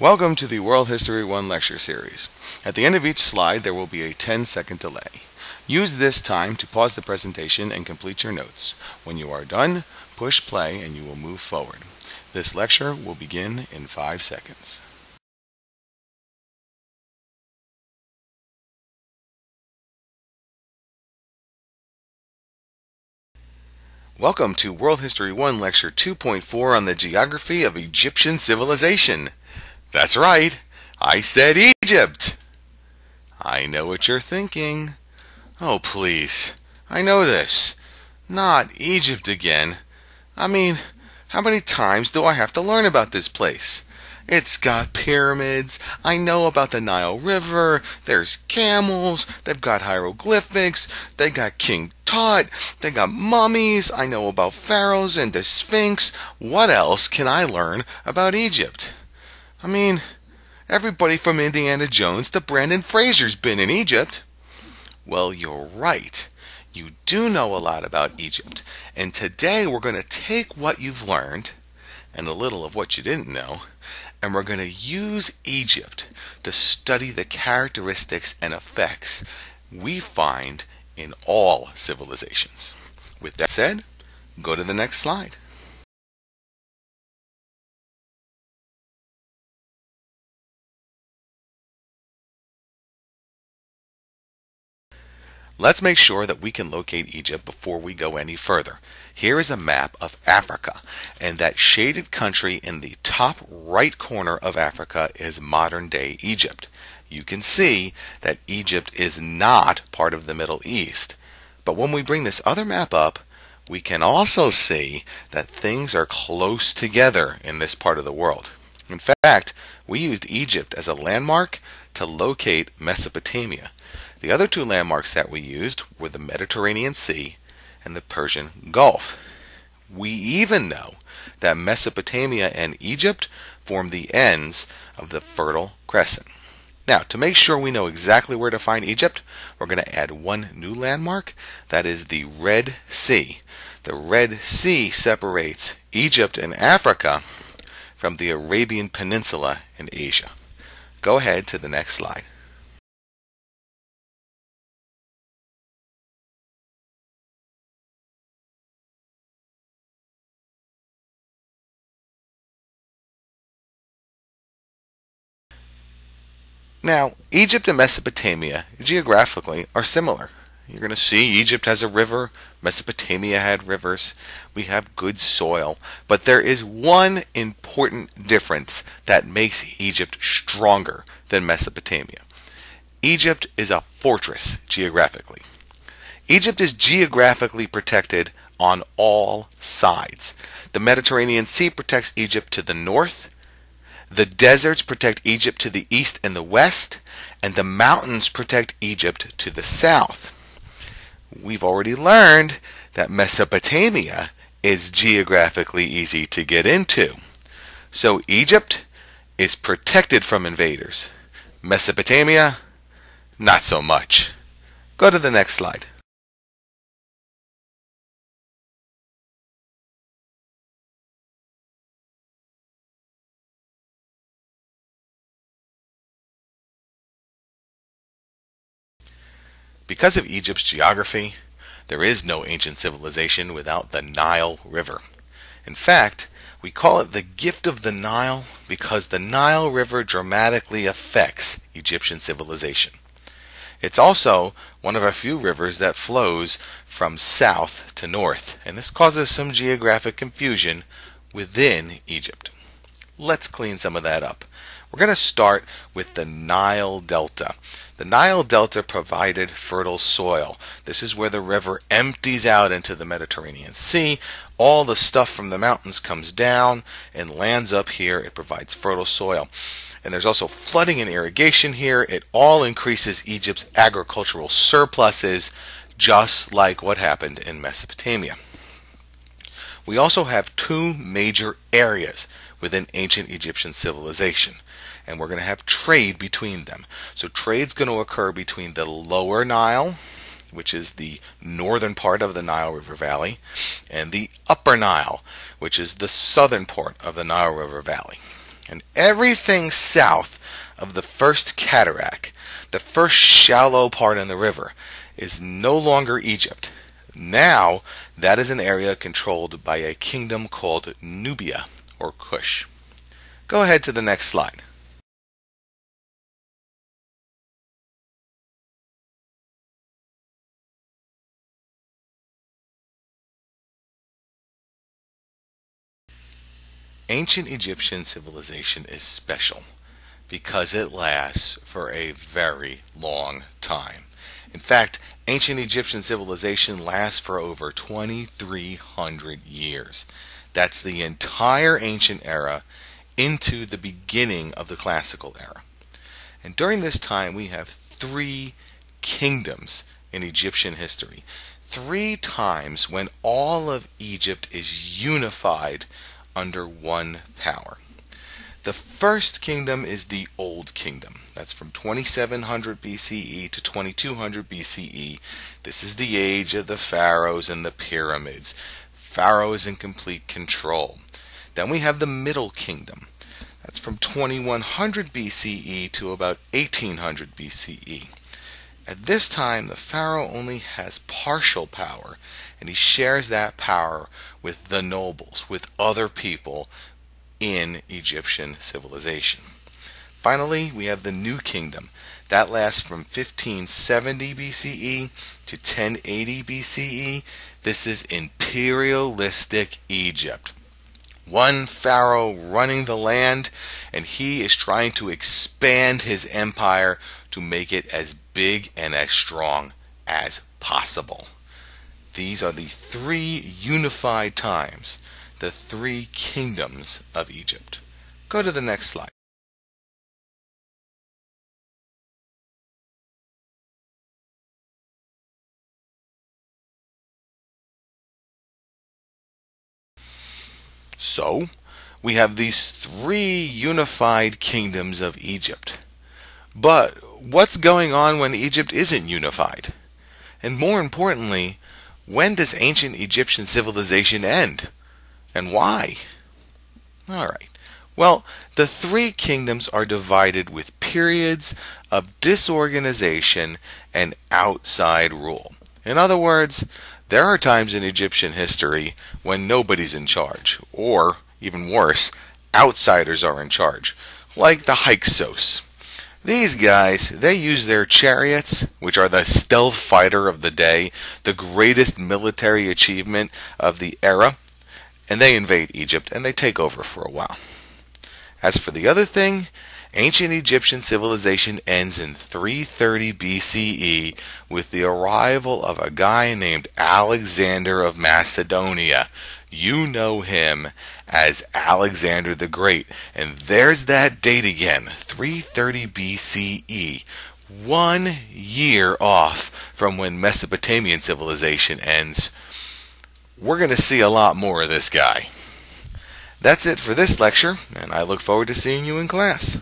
Welcome to the World History 1 lecture series. At the end of each slide, there will be a 10 second delay. Use this time to pause the presentation and complete your notes. When you are done, push play and you will move forward. This lecture will begin in 5 seconds. Welcome to World History 1 Lecture 2.4 on the geography of Egyptian civilization. That's right, I said Egypt. I know what you're thinking. Oh, please, I know this. Not Egypt again. I mean, how many times do I have to learn about this place? It's got pyramids. I know about the Nile River. There's camels. They've got hieroglyphics. They got King Tut. They got mummies. I know about pharaohs and the Sphinx. What else can I learn about Egypt? I mean, everybody from Indiana Jones to Brendan Fraser's been in Egypt. Well, you're right. You do know a lot about Egypt. And today we're going to take what you've learned and a little of what you didn't know and we're going to use Egypt to study the characteristics and effects we find in all civilizations. With that said, go to the next slide. Let's make sure that we can locate Egypt before we go any further. Here is a map of Africa, and that shaded country in the top right corner of Africa is modern day Egypt. You can see that Egypt is not part of the Middle East. But when we bring this other map up, we can also see that things are close together in this part of the world. In fact, we used Egypt as a landmark to locate Mesopotamia. The other two landmarks that we used were the Mediterranean Sea and the Persian Gulf. We even know that Mesopotamia and Egypt form the ends of the Fertile Crescent. Now, to make sure we know exactly where to find Egypt, we're going to add one new landmark that is the Red Sea. The Red Sea separates Egypt and Africa from the Arabian Peninsula in Asia. Go ahead to the next slide. Now, Egypt and Mesopotamia geographically are similar. You're going to see Egypt has a river, Mesopotamia had rivers, we have good soil, but there is one important difference that makes Egypt stronger than Mesopotamia. Egypt is a fortress geographically. Egypt is geographically protected on all sides. The Mediterranean Sea protects Egypt to the north, the deserts protect Egypt to the east and the west, and the mountains protect Egypt to the south. We've already learned that Mesopotamia is geographically easy to get into. So Egypt is protected from invaders. Mesopotamia, not so much. Go to the next slide. Because of Egypt's geography, there is no ancient civilization without the Nile River. In fact, we call it the gift of the Nile because the Nile River dramatically affects Egyptian civilization. It's also one of a few rivers that flows from south to north, and this causes some geographic confusion within Egypt. Let's clean some of that up. We're going to start with the Nile Delta. The Nile Delta provided fertile soil. This is where the river empties out into the Mediterranean Sea. All the stuff from the mountains comes down and lands up here. It provides fertile soil. And there's also flooding and irrigation here. It all increases Egypt's agricultural surpluses, just like what happened in Mesopotamia. We also have two major areas within ancient Egyptian civilization and we're going to have trade between them. So trade's going to occur between the lower Nile, which is the northern part of the Nile River Valley, and the upper Nile, which is the southern part of the Nile River Valley. And everything south of the first cataract, the first shallow part in the river, is no longer Egypt. Now, that is an area controlled by a kingdom called Nubia or Kush. Go ahead to the next slide. Ancient Egyptian civilization is special because it lasts for a very long time. In fact, ancient Egyptian civilization lasts for over 2,300 years. That's the entire ancient era into the beginning of the classical era. And during this time, we have three kingdoms in Egyptian history. Three times when all of Egypt is unified under one power. The first kingdom is the Old Kingdom. That's from 2700 BCE to 2200 BCE. This is the age of the pharaohs and the pyramids. Pharaohs in complete control. Then we have the Middle Kingdom. That's from 2100 BCE to about 1800 BCE. At this time, the Pharaoh only has partial power, and he shares that power with the nobles, with other people in Egyptian civilization. Finally, we have the New Kingdom. That lasts from 1570 BCE to 1080 BCE. This is imperialistic Egypt. One pharaoh running the land, and he is trying to expand his empire to make it as big and as strong as possible. These are the three unified times, the three kingdoms of Egypt. Go to the next slide. So, we have these three unified kingdoms of Egypt. But what's going on when Egypt isn't unified? And more importantly, when does ancient Egyptian civilization end? And why? All right. Well, the three kingdoms are divided with periods of disorganization and outside rule. In other words, there are times in Egyptian history when nobody's in charge, or, even worse, outsiders are in charge, like the Hyksos. These guys, they use their chariots, which are the stealth fighter of the day, the greatest military achievement of the era, and they invade Egypt and they take over for a while. As for the other thing, ancient Egyptian civilization ends in 330 BCE with the arrival of a guy named Alexander of Macedonia. You know him as Alexander the Great. And there's that date again 330 BCE. One year off from when Mesopotamian civilization ends. We're going to see a lot more of this guy. That's it for this lecture, and I look forward to seeing you in class.